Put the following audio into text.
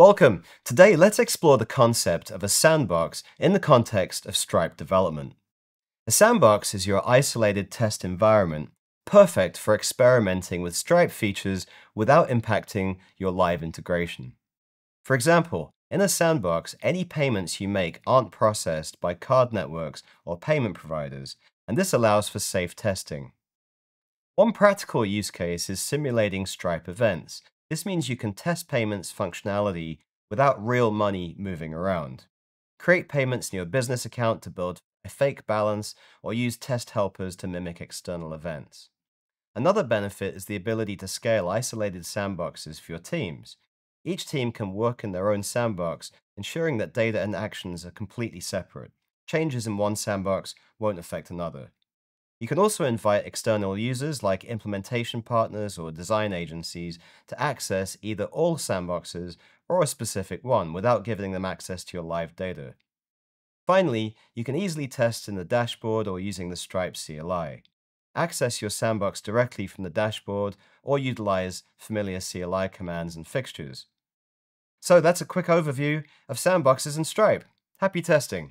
Welcome! Today, let's explore the concept of a sandbox in the context of Stripe development. A sandbox is your isolated test environment, perfect for experimenting with Stripe features without impacting your live integration. For example, in a sandbox, any payments you make aren't processed by card networks or payment providers, and this allows for safe testing. One practical use case is simulating Stripe events. This means you can test payments functionality without real money moving around. Create payments in your business account to build a fake balance or use test helpers to mimic external events. Another benefit is the ability to scale isolated sandboxes for your teams. Each team can work in their own sandbox, ensuring that data and actions are completely separate. Changes in one sandbox won't affect another. You can also invite external users like implementation partners or design agencies to access either all sandboxes or a specific one without giving them access to your live data. Finally, you can easily test in the dashboard or using the Stripe CLI. Access your sandbox directly from the dashboard or utilize familiar CLI commands and fixtures. So that's a quick overview of sandboxes and Stripe. Happy testing!